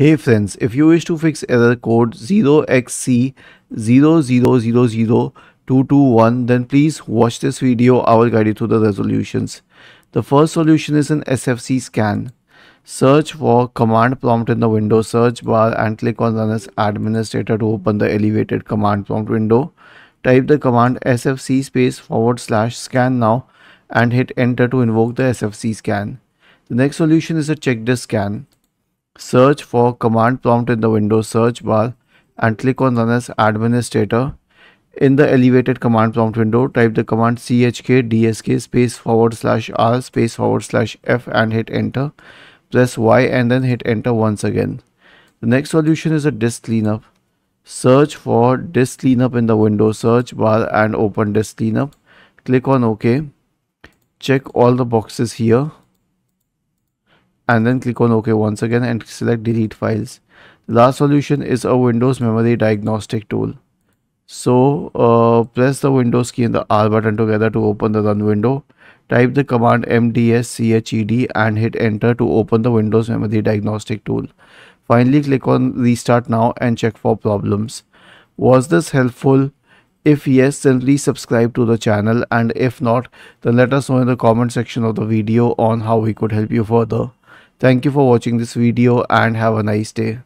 Hey friends, if you wish to fix error code 0xC0000221 then please watch this video, I will guide you through the resolutions. The first solution is an SFC scan. Search for command prompt in the Windows search bar and click on run as administrator to open the elevated command prompt window. Type the command sfc space forward slash scan now and hit enter to invoke the sfc scan. The next solution is a check disk scan. Search for command prompt in the Windows search bar and click on run as administrator. In the elevated command prompt window, type the command chk dsk space forward slash r space forward slash f and hit enter. Press Y and then hit enter once again. The next solution is a disk cleanup. Search for disk cleanup in the Windows search bar and open disk cleanup. Click on OK. Check all the boxes here and then click on OK once again and select delete files. The last solution is a Windows memory diagnostic tool. So uh, press the Windows key and the R button together to open the run window. Type the command mdsched and hit enter to open the Windows memory diagnostic tool. Finally click on restart now and check for problems. Was this helpful? If yes, then please subscribe to the channel and if not, then let us know in the comment section of the video on how we could help you further. Thank you for watching this video and have a nice day.